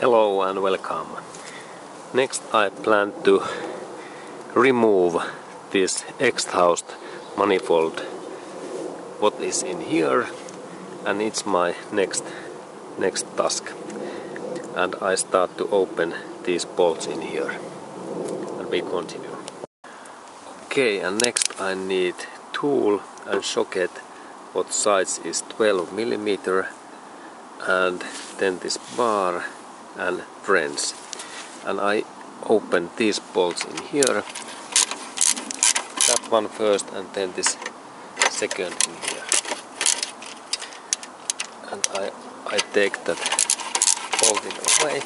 Hello and welcome. Next I plan to remove this exhaust manifold. What is in here? And it's my next next task. And I start to open these bolts in here. And we continue. Okay and next I need tool and socket what size is 12 millimeter and then this bar and friends. And I open these bolts in here. That one first and then this second in here. And I, I take that bolting away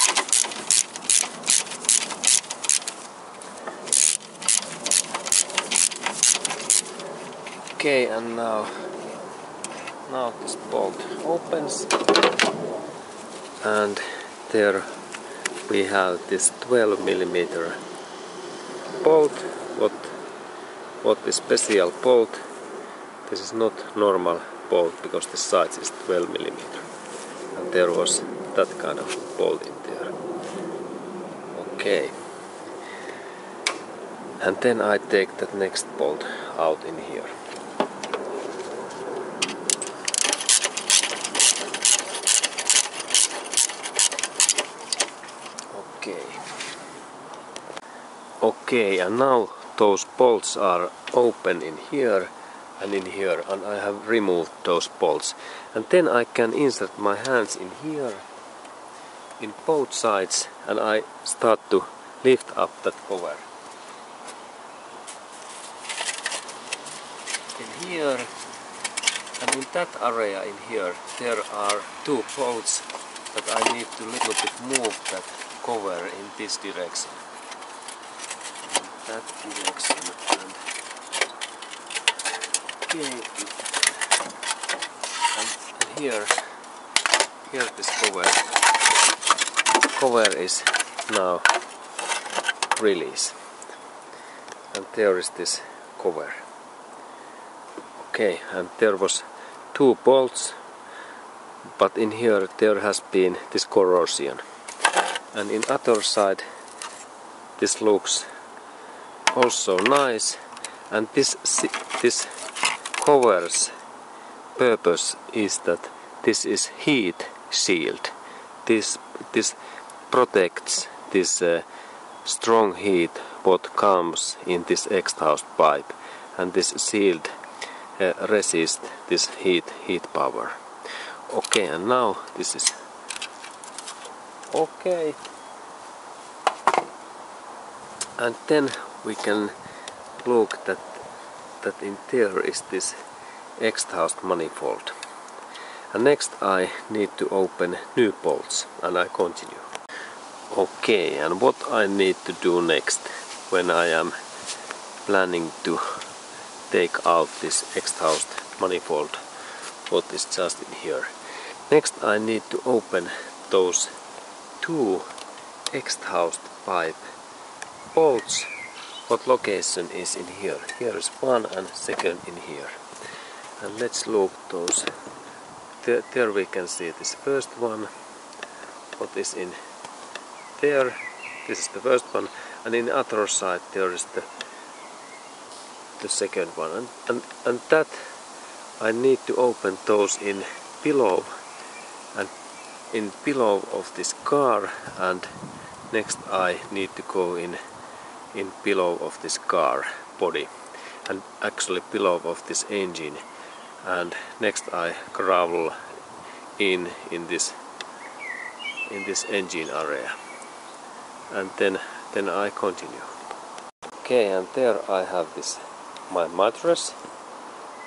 okay and now now this bolt opens. And there we have this 12 millimeter bolt what what is special bolt? This is not normal bolt because the size is 12 millimeter. And there was that kind of bolt in there. Okay. And then I take that next bolt out in here okay okay and now those bolts are open in here and in here and I have removed those bolts. And then I can insert my hands in here in both sides and I start to lift up that cover in here and in that area in here there are two bolts that I need to little bit move that cover in this direction okay and here here this cover. Cover is now release and there is this cover. Okay and there was two bolts but in here there has been this corrosion. And in other side this looks also nice. And this this covers purpose is that this is heat shield. This this protects this uh, strong heat what comes in this exhaust pipe. And this shield uh, resist this heat heat power. Okay and now this is okay. And then we can look that that in there is this exhaust manifold and next I need to open new bolts and I continue. Okay and what I need to do next when I am planning to take out this exhaust manifold what is just in here? Next I need to open those two exhaust pipe bolts what location is in here? Here is one and second in here. And let's look those. There, there we can see this first one. What is in there? This is the first one. And in the other side there is the the second one. And, and, and that I need to open those in below. And in below of this car. And next I need to go in in pillow of this car body and actually pillow of this engine. And next I gravel in in this in this engine area. And then then I continue. Okay and there I have this my mattress.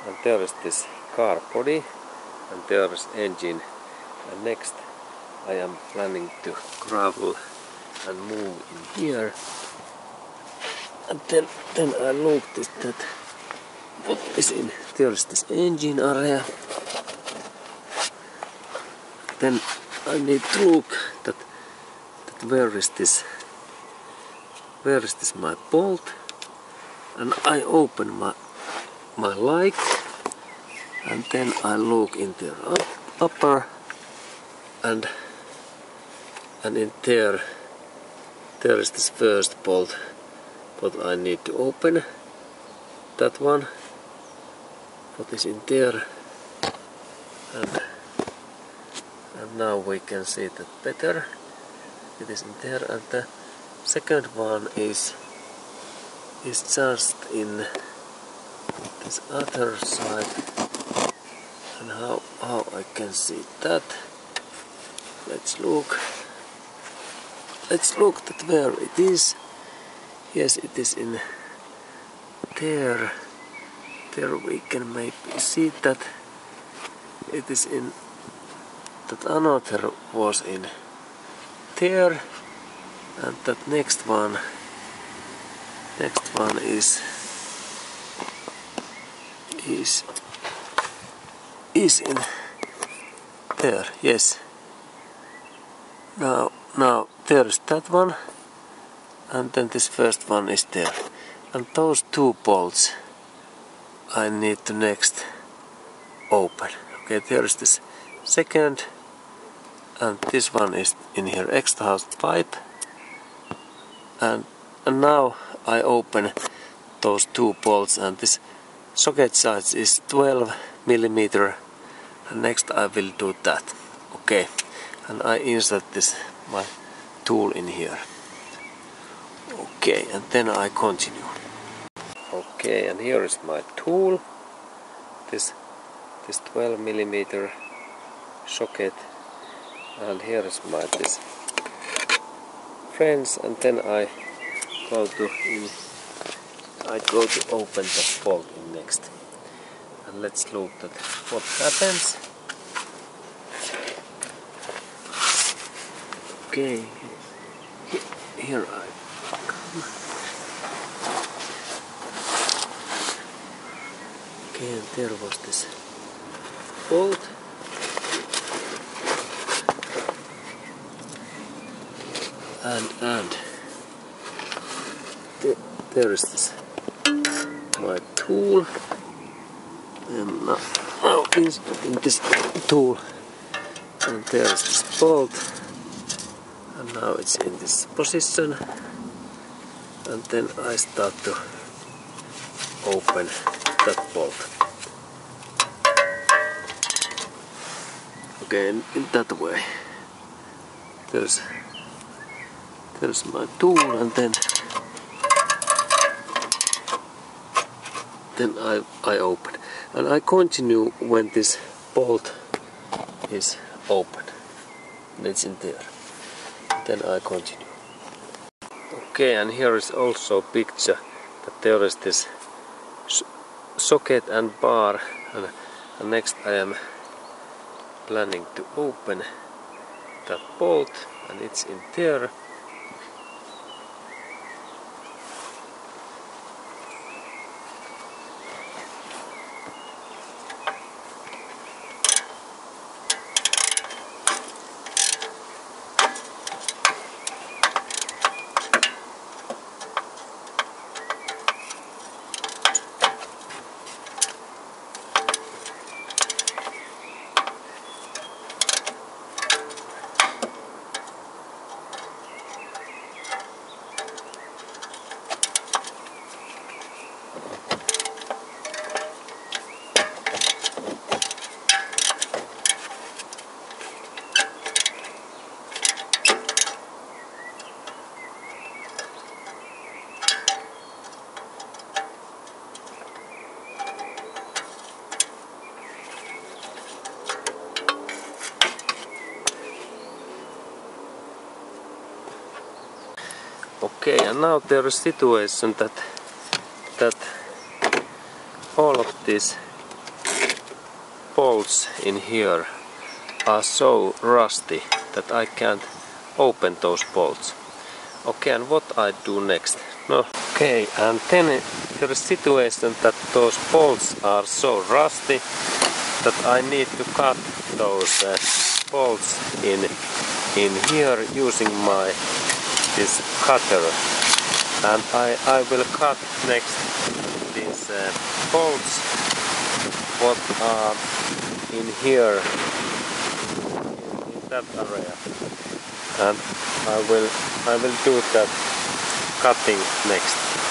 And there is this car body. And there is engine. And next I am planning to gravel and move in here then then I looked at that what is in there is this engine area. Then I need to look that, that where is this where is this my bolt? And I open my my light. And then I look in the up, upper. And and in there there is this first bolt but I need to open that one. What is in there. And, and now we can see that better. It is in there. And the second one is is just in this other side. And how, how I can see that? Let's look. Let's look at where it is yes it is in there. There we can maybe see that it is in that another was in there. And that next one next one is is is in there. Yes. Now now there's that one and then this first one is there. And those two bolts I need to next open. Okay there is this second and this one is in here extra pipe. And, and now I open those two bolts and this socket size is 12 millimeter. And next I will do that. Okay and I insert this my tool in here okay and then I continue. Okay and here is my tool. This this 12 millimeter socket. And here is my this friends and then I go to in, I go to open the bolt next. And let's look at what happens. Okay here I okay and there was this bolt and and. There, there is this my tool. And now, now in, in this tool. And there is this bolt and now it's in this position and then I start to open that bolt. Okay in, that way. There's there's my tool and then then I, I open. And I continue when this bolt is open. And it's in there. Then I continue okay and here is also picture that there is this socket and bar and, and next I am planning to open that bolt and it's in there Okay, and now there is situation that that all of these bolts in here are so rusty that I can't open those bolts. Okay, and what I do next? No. Okay, and then there is situation that those bolts are so rusty that I need to cut those uh, bolts in in here using my this cutter and I, I will cut next these uh, bolts what are in here? In, in that area. And I will I will do that cutting next.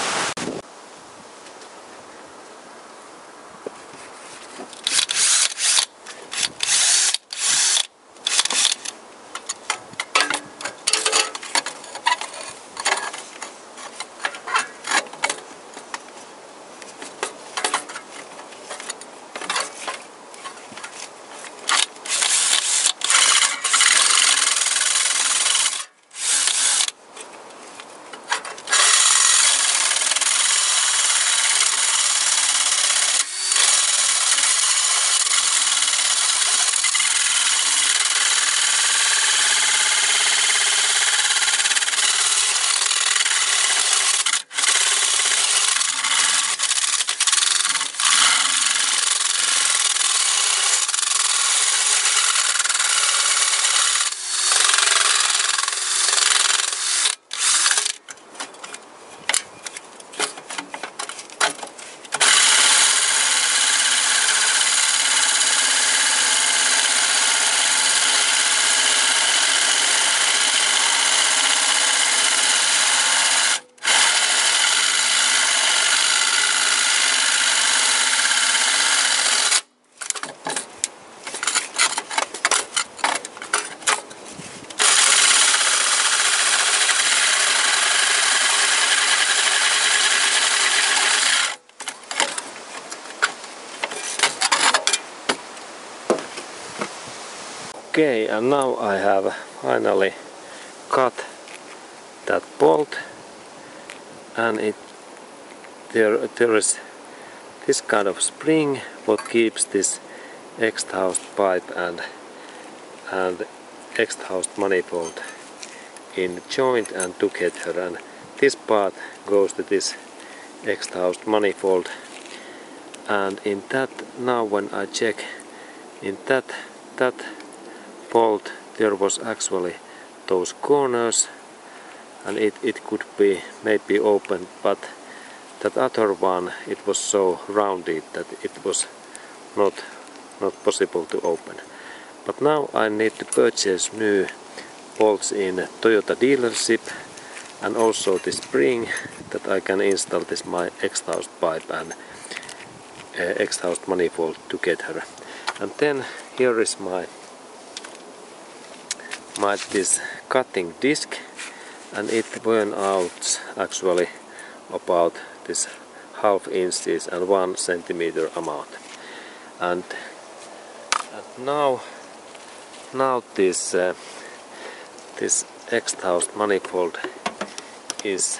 Okay, and now I have finally cut that bolt and it there there is this kind of spring what keeps this exhaust pipe and and exhaust manifold in joint and together and this part goes to this exhaust manifold and in that now when I check in that that bolt there was actually those corners and it, it could be maybe open but that other one it was so rounded that it was not not possible to open. But now I need to purchase new bolts in Toyota dealership and also the spring that I can install this my exhaust pipe and uh, exhaust manifold together. And then here is my my this cutting disc and it burned out actually about this half inches and one centimeter amount. And, and now now this uh, this exhaust manifold is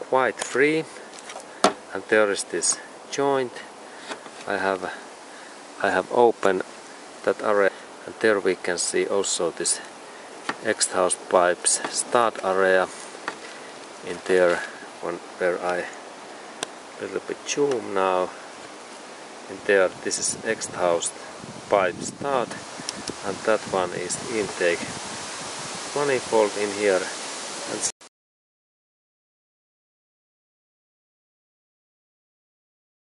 quite free and there is this joint I have I have opened that area and there we can see also this exhaust pipes start area in there one where I a little bit zoom now. In there this is exhaust pipe start and that one is intake manifold in here